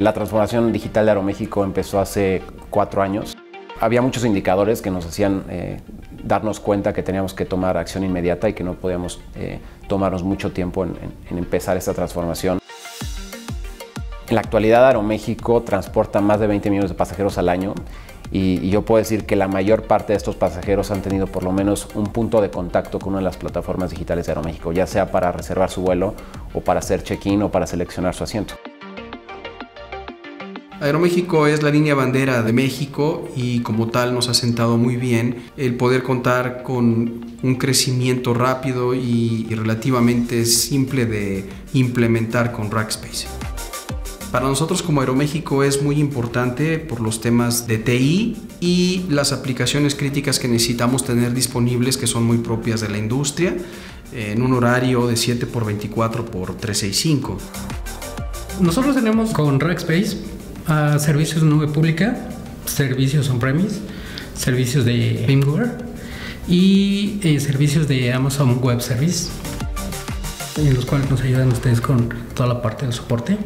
La transformación digital de Aeroméxico empezó hace cuatro años. Había muchos indicadores que nos hacían eh, darnos cuenta que teníamos que tomar acción inmediata y que no podíamos eh, tomarnos mucho tiempo en, empezar esta transformación. En la actualidad Aeroméxico transporta más de 20 millones de pasajeros al año y, y, yo puedo decir que la mayor parte de estos pasajeros han tenido por lo menos un punto de contacto con una de las plataformas digitales de Aeroméxico, ya sea para reservar su vuelo o para hacer check-in o para seleccionar su asiento. Aeroméxico es la línea bandera de México y como tal nos ha sentado muy bien el poder contar con un crecimiento rápido y, relativamente simple de implementar con Rackspace. Para nosotros como Aeroméxico es muy importante por los temas de TI y las aplicaciones críticas que necesitamos tener disponibles que son muy propias de la industria en un horario de 7 x 24 x 365. Nosotros tenemos con Rackspace a servicios de nube pública, servicios on-premise, servicios de VMware y eh, servicios de Amazon Web Service, en los cuales nos ayudan ustedes con toda la parte del soporte.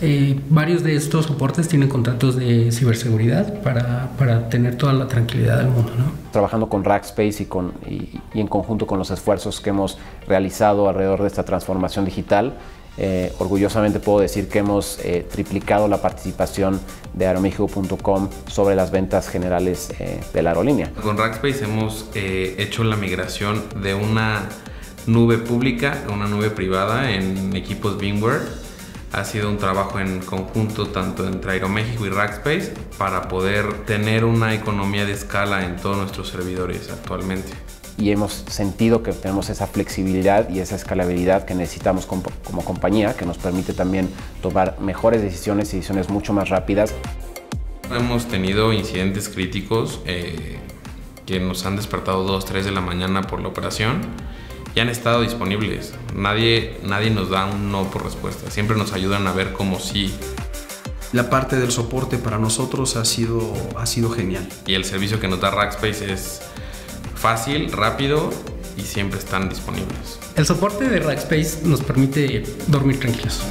Eh, varios de estos soportes tienen contratos de ciberseguridad para, para, tener toda la tranquilidad del mundo. Trabajando con Rackspace y, con, y en conjunto con los esfuerzos que hemos realizado alrededor de esta transformación digital, eh, orgullosamente puedo decir que hemos eh, triplicado la participación de aeromexico.com sobre las ventas generales eh, de la aerolínea. Con Rackspace hemos hecho la migración de una nube pública a una nube privada en equipos VMware. Ha sido un trabajo en conjunto tanto entre Aeroméxico y Rackspace para poder tener una economía de escala en todos nuestros servidores actualmente y hemos sentido que tenemos esa flexibilidad y esa escalabilidad que necesitamos como, compañía, que nos permite también tomar mejores decisiones y decisiones mucho más rápidas. Hemos tenido incidentes críticos eh, que nos han despertado 2, 3 de la mañana por la operación y han estado disponibles. Nadie, nadie nos da un no por respuesta. Siempre nos ayudan a ver cómo sí. La parte del soporte para nosotros ha sido, ha sido genial. Y el servicio que nos da Rackspace es fácil, rápido y siempre están disponibles. El soporte de Rackspace nos permite dormir tranquilos.